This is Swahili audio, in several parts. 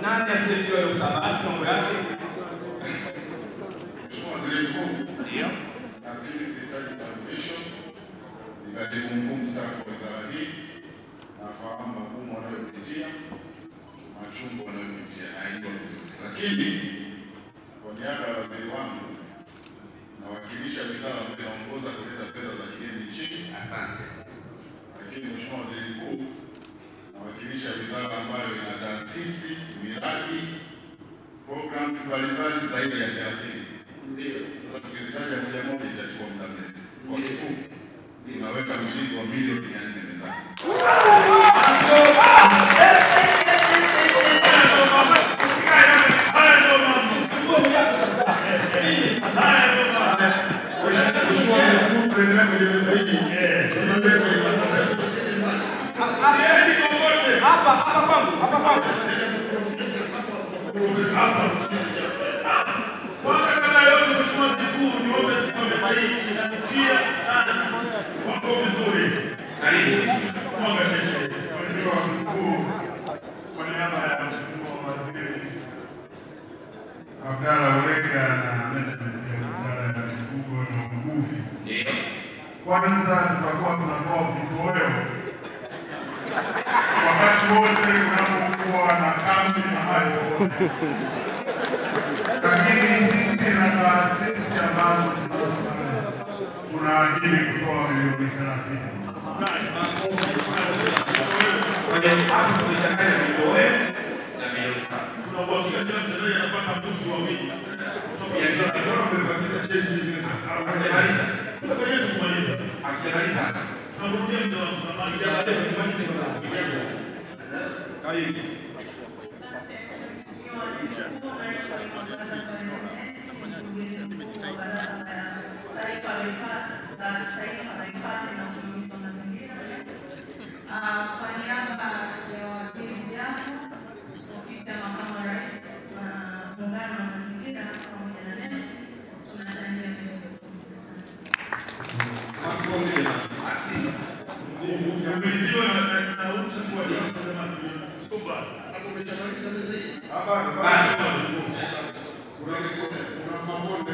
Nada é que está Eutabá, São Gato, Katibu mkuu mstaafu wa wizara hii. Nafahamu magumu wanayopitia, machungu wanayopitia, naijua vizuri. Lakini kwa niaba ya waziri wangu nawakilisha wizara ambayo inaongoza kuleta fedha za kigeni nchini. Asante. Lakini Mheshimiwa Waziri Mkuu, nawakilisha wizara ambayo ina taasisi, miradi, programs mbalimbali zaidi ya thelathini. Ndio. Sasa tukizitaja moja moja itachukua muda mrefu. Kwa kifupi, tunaweka mzigo milioni mia nne mezani. Hapa hapa kwangu, hapa kwangu. Kwanza kabla yote, Mheshimiwa Mkuu, niombe sifa meza hii inanukia Wako vizuri. Karibu. Mwanga cheche, mheshimiwa Mkuu, kwa niaba ya Mheshimiwa Waziri Abdalla Ulega na management ya Wizara ya Mifugo na Uvuvi. Kwanza tutakuwa tunatoa vitoweo wakati wote unapokuwa na kambi mahali popote, lakini sisi na taasisi ambazo tunaahidi kutoa milioni thelathini. Kwa hiyo hapo tumechanganya vitoweo na milioni saba. tuna uhakika kila mchezaji anapata mbuzi wawili. Ya ndio. Tumebakisha change meza. Hatujamaliza. Kuna kwenye tukumaliza. Hatujamaliza. Tunakurudia mzee wa msamaha. Karibu. Kwa Na Hapo? Hapana, Bado. kuna kuna mabonde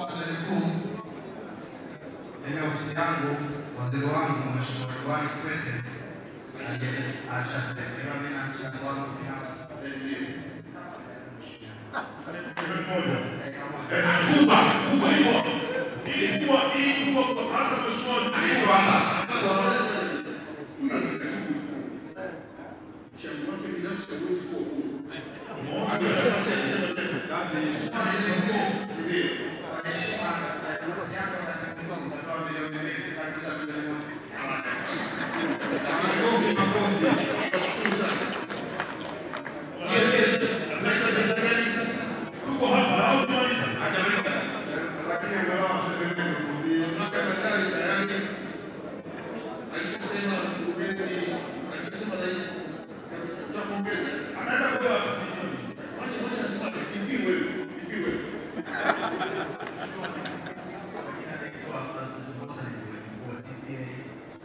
Waziri Mkuu, mimi ofisi yangu, waziri wangu Mheshimiwa Ridhiwani Kikwete alishasema mimi na mchango wangu binafsi. Milioni moja. Eh, kama- Eh, kubwa, kubwa hivyo. Ili kuwa ili kuwa kwa hasa Mheshimiwa Waziri Mkuu. Ndio hapa. Mchango wake binafsi hauwezi kuwa huu. Mheshimiwa Waziri Mkuu, kwa heshima ya nafasi yako ya waziri mkuu, utatoa milioni mbili kubakiza milioni moja. Makofi, makofi. Tuko hapa au tumaliza? Hajamaliza. Lakini angalau aseme neno kurudia. Mwaka daktari tayari alishasema mkurugenzi, alishasema zaidi. Tutakuongeza. Anaweza kuwa Wacha wacha asema ipiwe, ipiwe. Anaitwa Francis Musa, ni mkurugenzi mkuu wa TPA.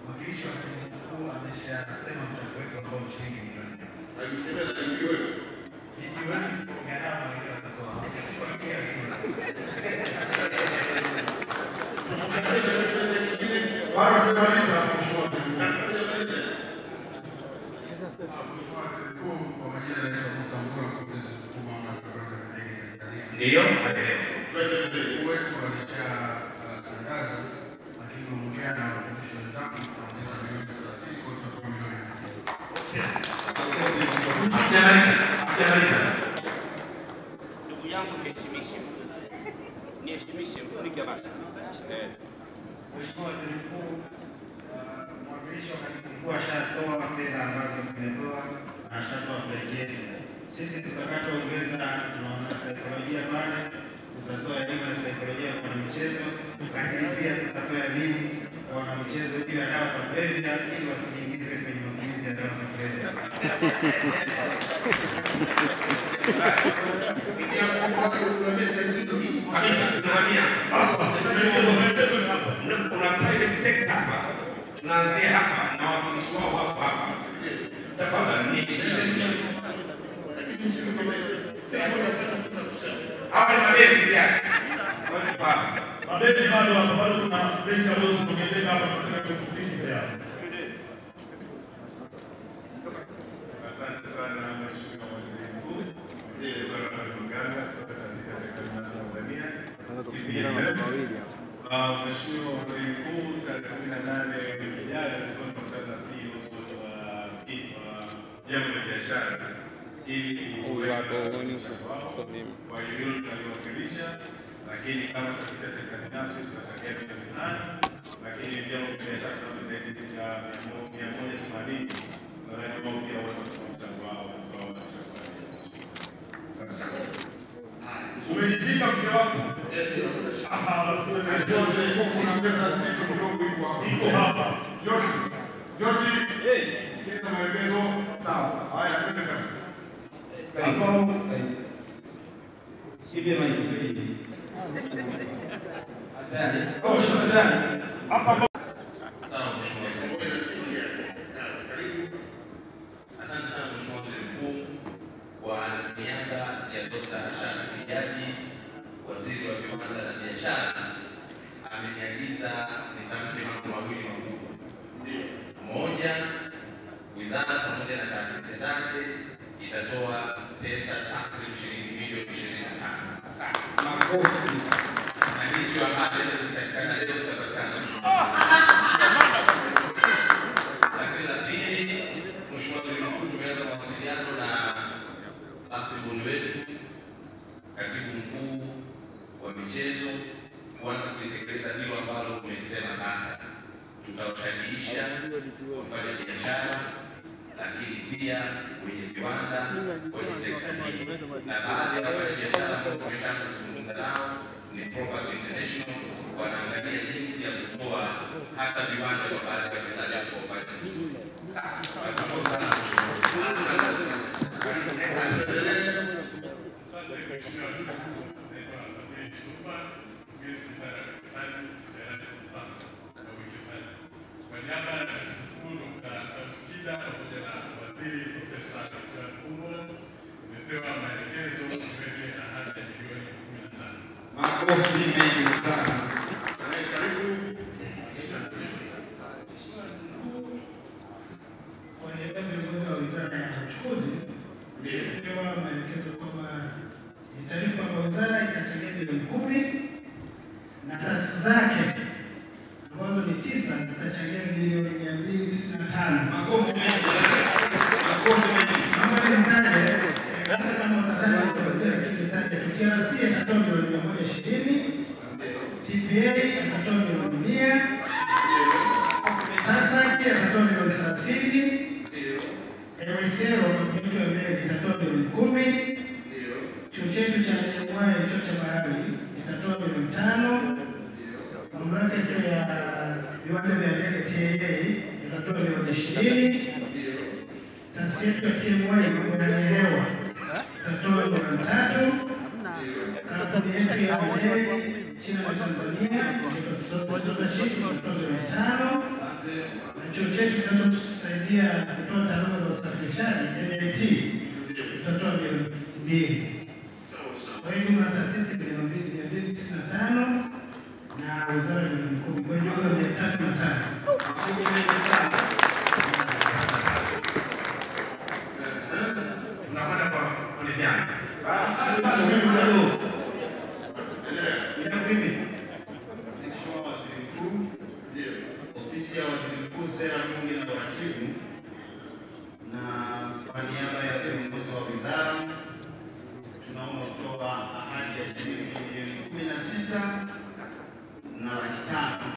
Mwakilishi wa katibu mkuu ameshasema mchango wetu ambao ni shilingi milioni mia. Alisema na ipiwe. Milioni tukiongea nao wenyewe watatoa. Hawajakupangia hilo. Bado hujamaliza, Mheshimiwa Waziri Mkuu. Mheshimiwa Waziri Mkuu, kwa majina naitwa Musa Mbura, mkurugenzi mkuu mamlaka ya viwanja vya ndege Tanzania. Ndio. Maendeleo. Mkuu wetu alishatangaza, lakini umeongea na watumishi wenzangu tutaongeza milioni thelathini, kwa hiyo tutatoa milioni hamsini. Hajamaliza. Hajamaliza. Ndugu yangu niheshimishe, niheshimishe, mfunike basi. Mheshimiwa Waziri Mkuu, uh, mwakilishi wa katibu mkuu ashatoa fedha ambazo tumetoa na ashatoa pledge yetu. Sisi tutakachoongeza tunaona saikolojia pale, tutatoa elimu ya saikolojia kwa michezo elimu kwa wanamichezo juu ya dawa za kulevya ili wasijiingize kwenye matumizi ya dawa za kulevya. kabisa tunahamia kuna private sector hapa tunaanzia hapa na watumishi wao wako hapa tafadhali nishikishe hapa tayari Wako hapa. Mabeki bado hapo, bado kuna benchi ambazo zimeongezeka hapa katika kufiki pia. Asante sana Mheshimiwa Waziri Mkuu, Bwana Mganga kutoka Taasisi ya Tanzania, TPSF. Ah, Mheshimiwa Waziri Mkuu, tarehe kumi na nane wiki ijayo tutakuwa tunakutana na CEO wote wa wa vyama vya biashara ili. Kwa hiyo tunaliwakilisha, lakini kama taasisi ya sekta binafsi mizani, lakini vyama vya biashara kama zaidi ya mia moja themanini nadhani wao pia watatoa mchango wao katika. Umelizika mzee wangu? Iko hapa yote sikiliza maelekezo sawa. Haya, twende kazi. Ambao ibe maiki hapa Wa Viwanda na Biashara, ameniagiza nitamke mambo mawili makubwa. Moja, wizara pamoja na taasisi zake itatoa pesa taslimu shilingi milioni ishirini na tano. Makofi. Na hii sio habari hata leo michezo, kuanza kulitekeleza hilo ambalo umesema sasa. Tutawashajiisha wafanya biashara, lakini pia kwenye viwanda kwenye sekta hii, na baadhi ya wafanya biashara ambao tumeshaanza kuzungumza nao ni Property International, wanaangalia jinsi ya kutoa hata viwanja kwa baadhi ya wachezaji ambao wafanya vizuri. Abdul Chuma, mkurugenzi idara ya uwekezaji, mpango na uwekezaji. Kwa niaba ya Katibu Mkuu Dr. Abskida pamoja na Waziri Profesa Richard Mbunda, nimepewa maelekezo tuweke ahadi ya milioni kumi na tano. Makofi mengi sana. Kwa niaba ya viongozi wa wizara ya uchukuzi nimepewa maelekezo kwamba ni taarifa kwamba wizara itachangia bilioni kumi na taasisi zake ambazo ni tisa zitachangia milioni mia mbili tisini na tano. Makofi mengi. Makofi mengi. Naomba nizitaje, eh, hata kama utataja nitarudia, lakini nizitaje. TRC atatoa milioni mia moja ishirini, TPA atatoa milioni mia, TASAC atatoa milioni thelathini, meli itatoa milioni kumi, chuo chetu cha Nyamwaya chuo cha bahari itatoa milioni tano, mamlaka ya viwanja vya ndege TAA itatoa milioni ishirini, taasisi yetu ya TMA hewa itatoa milioni tatu, kampuni yetu ya meli China na Tanzania itatoa milioni tano, na chuo chetu kinachotusaidia kutoa taaluma za usafirishaji NIT itatoa milioni mbili. Kwa hiyo jumla taasisi mia mbili tisini na tano na wizara ya mkuu, kwa jumla mia tatu na tano mengi sana. Tunakwenda ofisi ya waziri mkuu, sera, bunge na uratibu